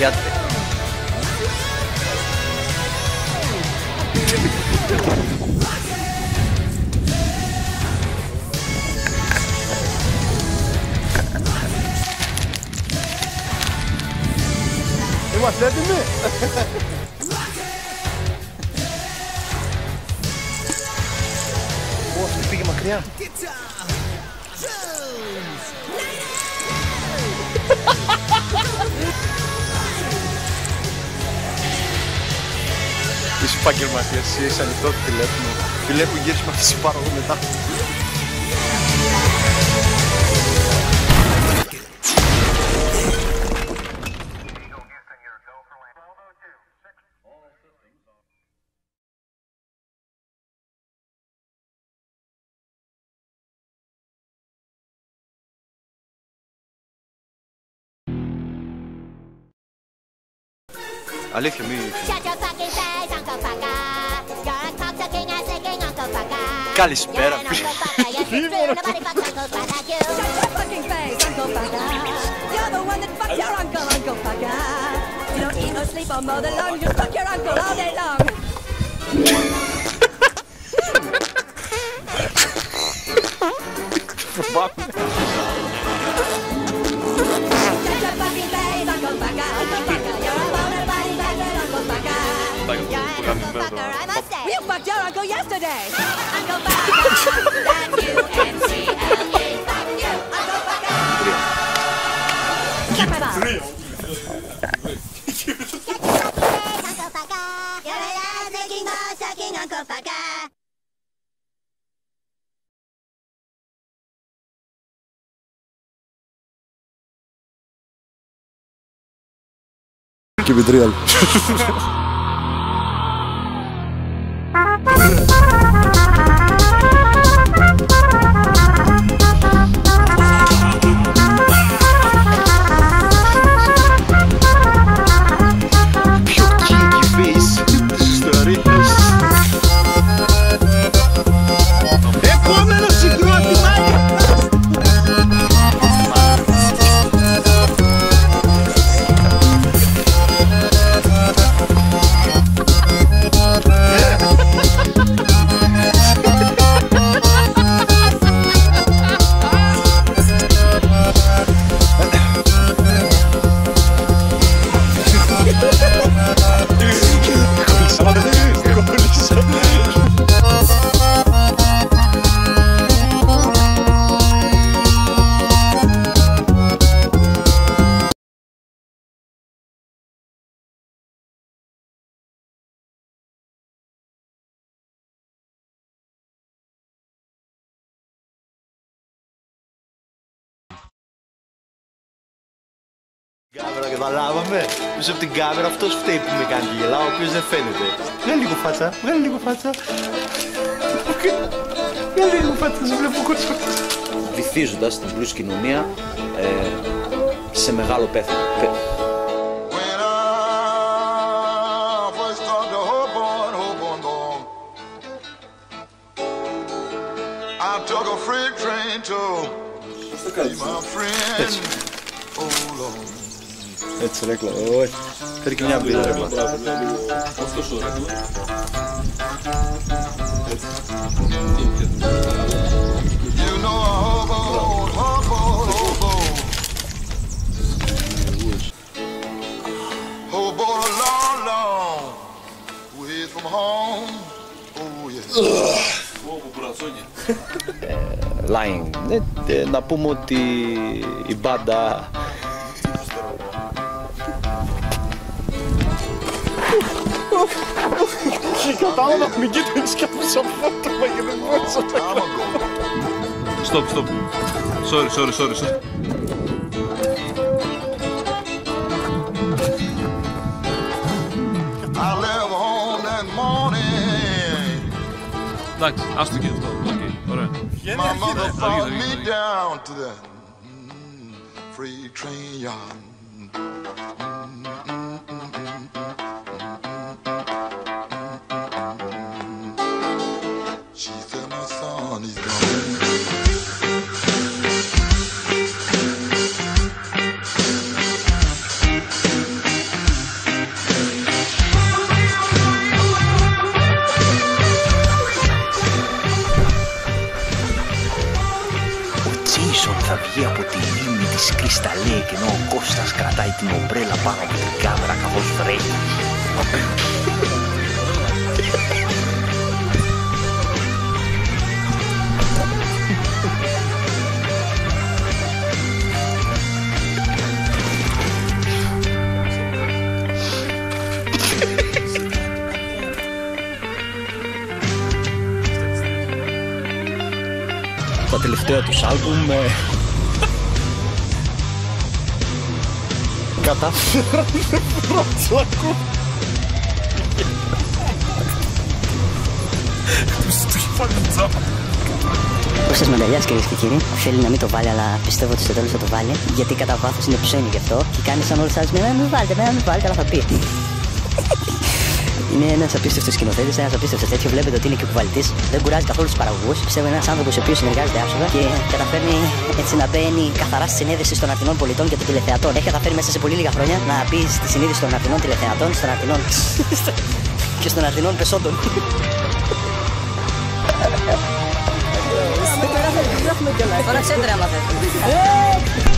やって今忘れてね Nossa, peguei uma criança. Είσαι επαγγελματίας, εσύ είσαι ανοιχτό το τηλέφωνο. Φιλέ που γύρισμα θα σε πάρω εγώ μετά. Αλήθεια μη. Καλό, espera. I must say. You fucked your uncle yesterday. uncle Fucker. Uncle Fucker. give it real. Κάμερα καταλάβαμε. Πίσω από την κάμερα αυτός φταίει που με κάνει και γελάω, ο οποίος δεν φαίνεται. Βγάλε λίγο φάτσα, βγάλε λίγο φάτσα. Βγάλε λίγο φάτσα, σε βλέπω κότσο. Βυθίζοντας την πλούσια κοινωνία ε, σε μεγάλο πέθανο. Πέ- When I first started to hope on, hope on, boy, I took a freight train to see my friend. Oh Lord. Ezzole Chloe. Per chi ne ha vita qua. Bravo, bravo. Posto solo eh? tu. You know a hobo, hobo, hobo. Hobo long, long. Way from home. Oh yeah. Hobo, burazzogna. Lying. Na pomoći i bada. μπάντα Κατάλαβα, μην κοίταξες και από σαν φότομα και δεν μπορούσα να Time ago. Stop, stop. Sorry, sorry, sorry, sorry. I left home that morning. Εντάξει, άστο και αυτό. Οκ, ωραία. My mother followed Αργείς, me αργείς. down to the mm, freight train yard. Τα λέει και ενώ ο Κώστας κρατάει την ομπρέλα πάνω από την κάμερα καθώς βρέχει. Τα τελευταία τους άλμπουμ Κατάφερα να βρω ακούω. Κώστας Μανταλιάς κυρίες και κύριοι; Θέλει να μην το βάλει αλλά πιστεύω ότι στο τέλος θα το βάλει. Γιατί κατά βάθος είναι ψώνι γι' αυτό και κάνει σαν όλους τους άλλους «Με, μην βάλετε, με, μην βάλετε αλλά θα πει είναι ένας απίστευτος σκηνοθέτης, ένας απίστευτος τέτοιο. Βλέπετε ότι είναι και κουβαλτής. Δεν κουράζει καθόλου τους παραγωγούς. Πιστεύω ένας άνθρωπος ο οποίος συνεργάζεται άψογα και καταφέρνει έτσι να μπαίνει καθαρά στη συνείδηση των Αθηνών πολιτών και των τηλεθεατών. Έχει καταφέρει μέσα σε πολύ λίγα χρόνια να μπει στη συνείδηση των Αθηνών τηλεθεατών, των Αθηνών και των Αθηνών πεσόντων. Τώρα ξέρετε άμα θες.